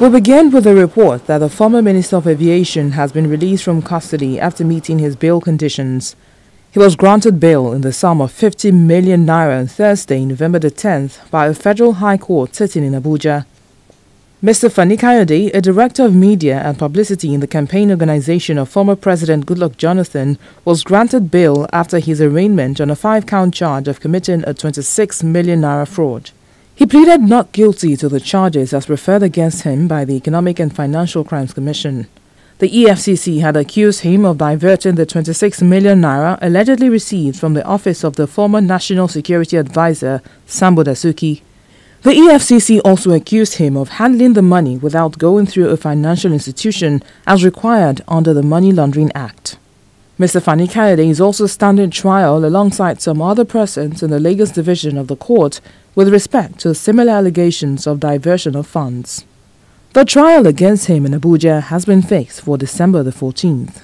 We begin with a report that the former Minister of Aviation has been released from custody after meeting his bail conditions. He was granted bail in the sum of 50 million naira on Thursday, November the 10th, by a federal high court sitting in Abuja. Mr. Fani Kayode, a director of media and publicity in the campaign organization of former President Goodluck Jonathan, was granted bail after his arraignment on a five-count charge of committing a 26 million naira fraud. He pleaded not guilty to the charges as referred against him by the Economic and Financial Crimes Commission. The EFCC had accused him of diverting the 26 million naira allegedly received from the office of the former National Security Advisor, Sambo Dasuki. The EFCC also accused him of handling the money without going through a financial institution as required under the Money Laundering Act. Mr. Fani Kayode is also standing trial alongside some other persons in the Lagos division of the court with respect to similar allegations of diversion of funds. The trial against him in Abuja has been fixed for December the 14th.